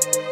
Thank you